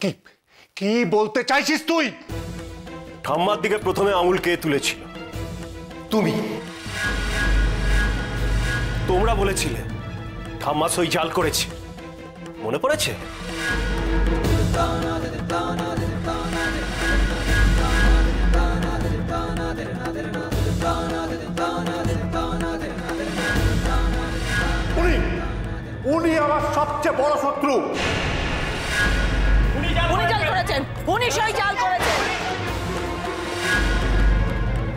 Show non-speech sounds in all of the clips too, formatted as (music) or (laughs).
কি কি বলতে চাইছিস তুই? ঠাম্মার দিকে প্রথমে আঙুল কে তুলেছিল? তুমি। তোমরা বলেছিলে ঠাম্মা সই জাল করেছে। মনে পড়েছে? উনি উনি আমার সবচেয়ে বড় শত্রু। উনি জাল করেছেন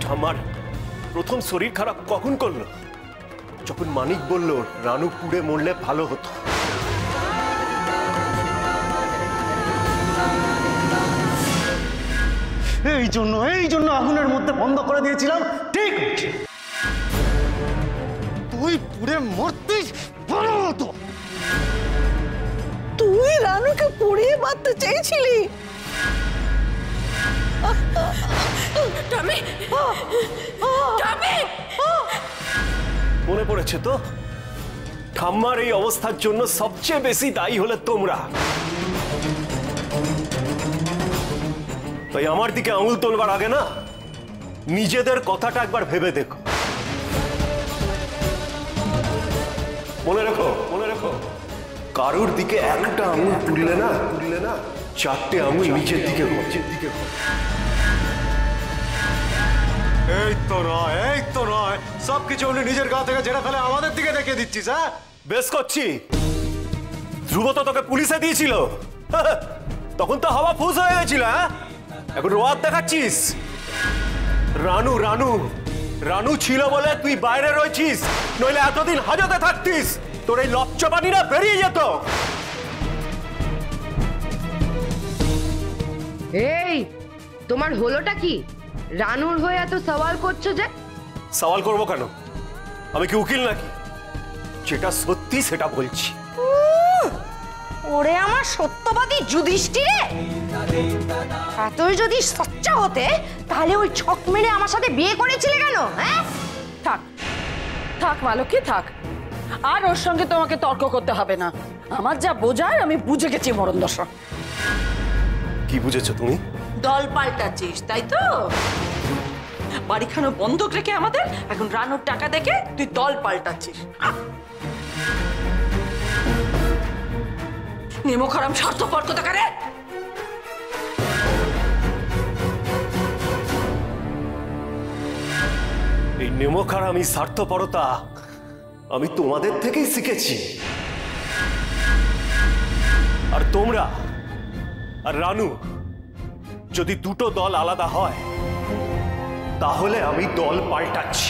ঠাম্মার প্রথম শরীর খারাপ কখন করল? যখন মানিক বলল রানু পুড়ে মরলে ভালো হতো। এই জন্য এই জন্য আগুনের মধ্যে বন্ধ করে দিয়েছিলাম ঠিক। তুই পুড়ে মরতিস ভালো হতো। তুই রানুকে পুড়িয়ে মারতে চেয়েছিলি? টমি টমি মনে পড়েছে তো? ঠাম্মার এই অবস্থার জন্য সবচেয়ে বেশি দায়ী হলে তোমরা। তাই আমার দিকে আঙুল তোলবার আগে না, নিজেদের কথাটা একবার ভেবে দেখো। মনে রেখো মনে রেখো। কারুর দিকে একটা আঙুল তুললে না তুললে না, চারটে আঙুল নিচের দিকে নিচের দিকে এই তো নয় এই তো নয় সবকিছু উনি নিজের গা থেকে ঝেড়ে ফেলে আমাদের দিকে দেখিয়ে দিচ্ছিস হ্যাঁ? বেশ করছি। ধ্রুব তো তোকে পুলিশে দিয়েছিল। (laughs) তখন তো হাওয়া ফুস হয়ে গেছিল হ্যাঁ? এখন রোয়াদ দেখাচ্ছিস। রানু রানু। রানু ছিল বলে তুই বাইরে রয়েছিস, নইলে এতদিন হাজতে থাকতিস। তোর এই লচ্চপানিরা বেরিয়ে যেত। এই, তোমার হলোটা কি? রানুর হয়ে এত সওয়াল করছ যে? সওয়াল করব কেন? আমি কি উকিল নাকি? যেটা সত্যি সেটা বলছি। ওরে আমার সত্যবাদী যুধিষ্ঠিরে! এতই যদি সচ্চা হতে তাহলে ওই ছক মেরে আমার সাথে বিয়ে করেছিলে কেন হ্যাঁ? থাক থাক মালকী থাক। আর ওর সঙ্গে তোমাকে তর্ক করতে হবে না। আমার যা বোঝার আমি বুঝে গেছি মরণ দশা কি বুঝেছ তুমি? দল পাল্টাচ্ছিস তাই তো? বাড়িখানো বন্ধক রেখে আমাদের? এখন রানুর টাকা দেখে তুই দল পাল্টাচ্ছিস। আহ! নিমখারাম স্বার্থপর কোথাকারে? এই নেমখার স্বার্থপরতা আমি তোমাদের থেকেই শিখেছি। আর তোমরা আর রানু, যদি দুটো দল আলাদা হয় তাহলে আমি দল পাল্টাচ্ছি।